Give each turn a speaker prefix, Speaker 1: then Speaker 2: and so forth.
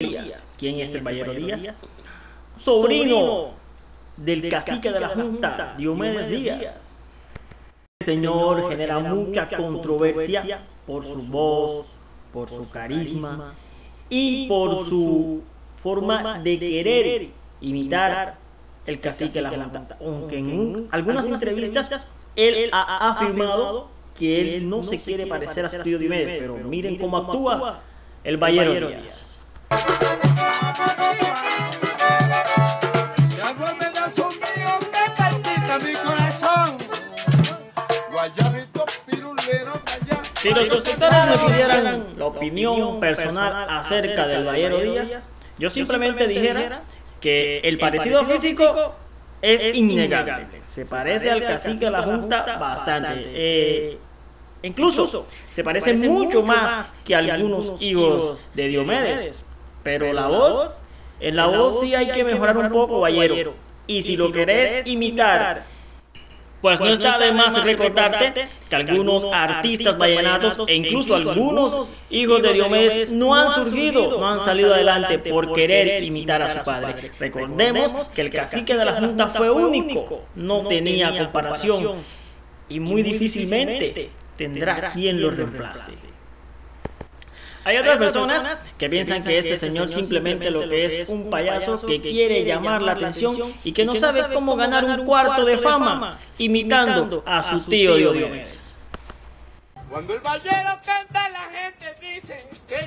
Speaker 1: Díaz. ¿Quién es el Ballero Díaz? Sobrino del cacique de la Junta, Diomedes Díaz. Este señor genera mucha controversia por su voz, por su carisma y por su forma de querer imitar el cacique de la Junta. Aunque en algunas entrevistas él ha afirmado que él no se quiere parecer a su tío Diomedes, pero miren cómo actúa el Ballero Díaz. Si los suscriptores me pidieran la opinión personal acerca del Ballero Díaz, yo simplemente dijera que el parecido físico es innegable. Se parece al cacique de la Junta bastante. Eh, incluso se parece mucho más que algunos hijos de Diomedes. Pero la voz, en la voz sí hay que mejorar un poco, Ballero. Y si lo querés imitar. pues, pues no está de más recordarte que algunos artistas vallenatos e incluso algunos hijos de Diomedes no han surgido, no han salido adelante por querer imitar a su padre. Recordemos que el cacique de la Junta fue único, no tenía comparación. y muy difícilmente tendrá quien lo reemplace. Hay otras personas que piensan que este, este señor simplemente lo que es un payaso que quiere llamar la atención y que no sabe cómo ganar un cuarto de fama imitando a su tío Diomedes.
Speaker 2: Cuando el ballero canta la gente dice que